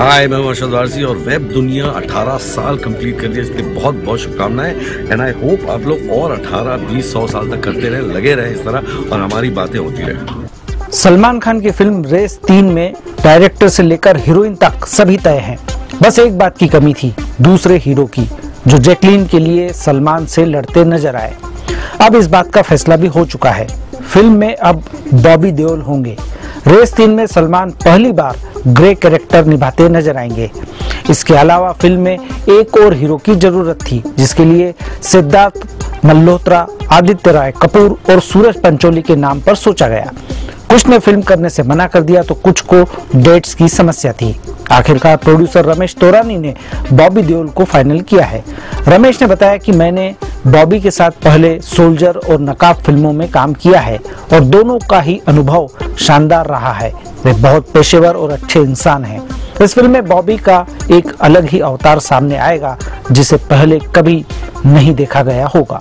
हाय, मैं अरशद वारसी और वेब दुनिया 18 साल कंप्लीट कर दिया इसके बहुत बहुत शुभकामनाएँ। एंड आई होप आप लोग और 18 20 100 साल तक करते रहे, लगे रहे इस तरह और हमारी बातें होती रहे। सलमान खान की फ़िल्म रेस तीन में डायरेक्टर से लेकर हीरोइन तक सभी तय हैं। बस एक बात की कमी थी, दूसरे हीरो की, जो जैकलीन के लिए सलमान से लड़ते नज़र आए। अब इस बात का फैसला भी हो चुका है। फ़िल्म में अब बॉबी देओल होंगे। रेस तीन में सलमान पहली बार ग्रे कैरेक्टर निभाते नज़र आएँगे। इसके अलावा फ़िल्म में एक और हीरो की ज़रूरत थी, जिसके लिए सिद्धार्थ, मल्होत्रा, आदित्य राय कपूर और सूरज पंचोली के नाम पर सोचा गया। कुछ ने फ़िल्म करने से मना कर दिया तो कुछ को डेट्स की समस्या थी। आखिरकार प्रोड्यूसर रमेश तोरानी ने बॉबी देओल को फाइनल किया है। रमेश ने बताया कि मैंने बॉबी के साथ पहले सोल्जर और नकाब फ़िल्मों में काम किया है और दोनों का ही अनुभव शानदार रहा है। वे बहुत पेशेवर और अच्छे इंसान हैं। इस फ़िल्म में बॉबी का एक अलग ही अवतार सामने आएगा, जिसे पहले कभी नहीं देखा गया होगा।